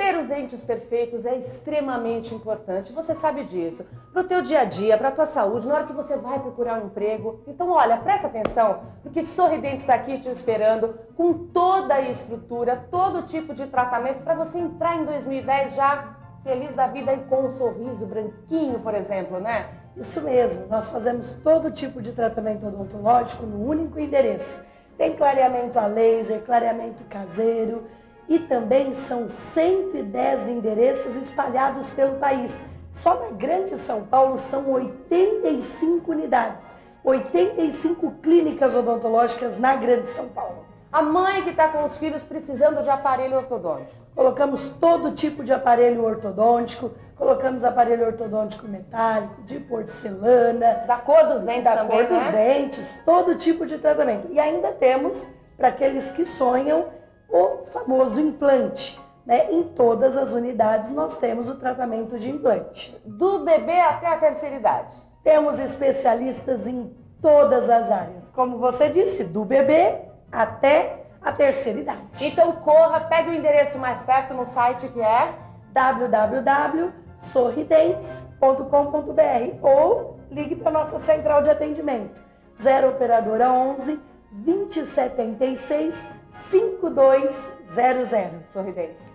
Ter os dentes perfeitos é extremamente importante, você sabe disso. Para o teu dia a dia, para a tua saúde, na hora que você vai procurar um emprego. Então, olha, presta atenção, porque Sorridente está aqui te esperando com toda a estrutura, todo tipo de tratamento para você entrar em 2010 já feliz da vida e com um sorriso branquinho, por exemplo, né? Isso mesmo, nós fazemos todo tipo de tratamento odontológico no único endereço. Tem clareamento a laser, clareamento caseiro e também são 110 endereços espalhados pelo país. Só na Grande São Paulo são 85 unidades, 85 clínicas odontológicas na Grande São Paulo. A mãe que está com os filhos precisando de aparelho ortodôntico. Colocamos todo tipo de aparelho ortodôntico, colocamos aparelho ortodôntico metálico, de porcelana. Da cor dos dentes da também, cor dos né? dentes, todo tipo de tratamento. E ainda temos, para aqueles que sonham, o famoso implante. Né? Em todas as unidades nós temos o tratamento de implante. Do bebê até a terceira idade. Temos especialistas em todas as áreas. Como você disse, do bebê até a terceira idade. Então corra, pegue o endereço mais perto no site que é www.sorridentes.com.br ou ligue para nossa central de atendimento 0 operadora 11 2076 5200. Sorridentes.